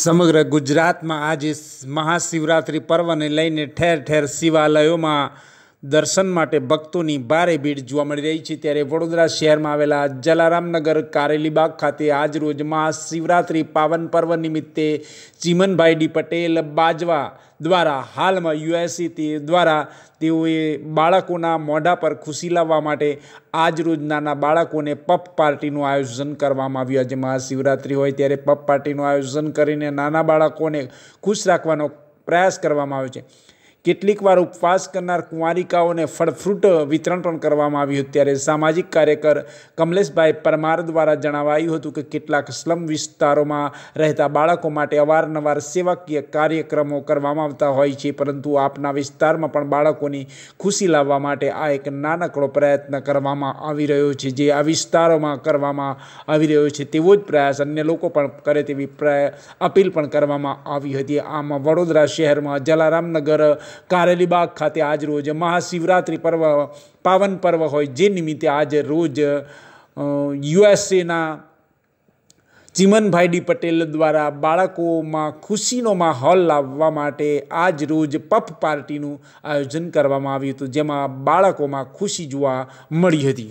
સમગ્ર ગુજરાતમાં આજે મહાશિવરાત્રિ પર્વને લઈને ઠેર ઠેર શિવાલયોમાં દર્શન માટે ભક્તોની ભારે ભીડ જોવા મળી રહી છે. ત્યારે વડોદરા શહેરમાં આવેલા જલારામનગર કારેલીબાગ ખાતે આજરોજ મહાશિવરાત્રિ પાવન પર્વ નિમિત્તે ચીમનભાઈ ડી પટેલ બાજવા દ્વારા હાલમાં યુએસસી દ્વારા તેઓએ બાળકોના મોઢા પર ખુશી લાવવા માટે આજરોજ નાના બાળકોને પપ પાર્ટીનું આયોજન કરવામાં આવ્યું. આજે મહાશિવરાત્રિ હોય ત્યારે પપ પાર્ટીનું આયોજન કરીને નાના બાળકોને ખુશ રાખવાનો પ્રયાસ કરવામાં આવ્યો છે. કેટલીક વાર ઉપવાસ કરનાર કુંવારિકાઓને ફળફ્રૂટ વિતરણ પણ કરવામાં આવ્યું ત્યારે સામાજિક કાર્યકર કમલેશભાઈ પરમાર દ્વારા જણાવાયું હતું કે કેટલાક સ્લમ વિસ્તારોમાં રહેતા બાળકો માટે અવારનવાર સેવાકીય કાર્યક્રમો કરવામાં આવતા હોય છે, પરંતુ આપના વિસ્તારમાં પણ બાળકોની ખુશી લાવવા માટે આ એક નાનકડો પ્રયત્ન કરવામાં આવી રહ્યો છે, જે આ વિસ્તારોમાં કરવામાં આવી રહ્યો છે. તેવો જ પ્રયાસ અન્ય લોકો પણ કરે તેવી અપીલ પણ કરવામાં આવી હતી. આમાં વડોદરા શહેરમાં જલારામનગર કારેલીબાગ ખાતે આજ રોજ મહાશિવરાત્રિ પર્વ પાવન પર્વ હોય જે નિમિત્તે આજે રોજ યુએસએના ચિમનભાઈ ડી પટેલ દ્વારા બાળકોમાં ખુશીનો માહોલ લાવવા માટે આજ રોજ પફ પાર્ટીનું આયોજન કરવામાં આવ્યું હતું જેમાં બાળકોમાં ખુશી જોવા મળી હતી.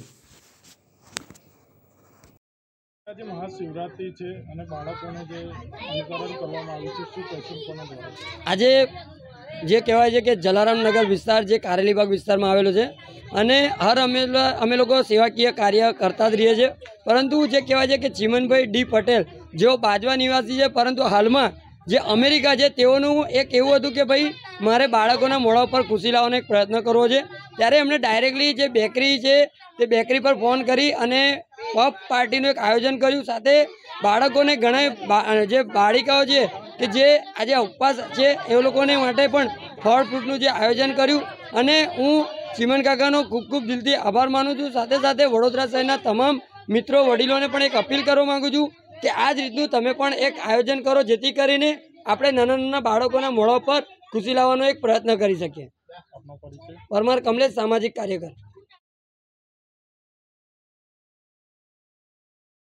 આજે મહાશિવરાત્રિ છે અને બાળકોને જે અનુકરણ કરવામાં આવ્યું છે શું કહેશો આજે જે કહેવાય છે કે જલારામનગર વિસ્તાર જે કારેલીબાગ વિસ્તારમાં આવેલો છે અને હર અમે અમે લોકો સેવાકીય કાર્ય કરતા જ રહીએ છીએ. પરંતુ જે કહેવાય છે કે ચીમનભાઈ ડી પટેલ જેઓ બાજવા નિવાસી છે, પરંતુ હાલમાં જે અમેરિકા છે, તેઓનું એક એવું હતું કે ભાઈ, મારે બાળકોના મોઢા ઉપર ખુશી લાવવાનો એક પ્રયત્ન કરવો છે. ત્યારે એમણે ડાયરેક્ટલી જે બેકરી છે, તે બેકરી પર ફોન કરી અને પફ પાર્ટીનું એક આયોજન કર્યું. સાથે બાળકોને ઘણા જે બાળિકાઓ છે કે જે આજે ઉપવાસ છે, એ લોકોને માટે પણ ફળ ફ્રૂટનું જે આયોજન કર્યું. અને હું ચીમન કાકાનો ખૂબ ખૂબ દિલથી આભાર માનું છું. સાથે સાથે વડોદરા શહેરના તમામ મિત્રો, વડીલોને પણ એક અપીલ કરવા માગું છું કે આ જ રીતનું તમે પણ એક આયોજન કરો, જેથી કરીને આપણે નાના નાના બાળકોના મોઢા પર ખુશી લાવવાનો એક પ્રયત્ન કરી શકીએ. પરમાર કમલેશ સામાજિક કાર્યકર.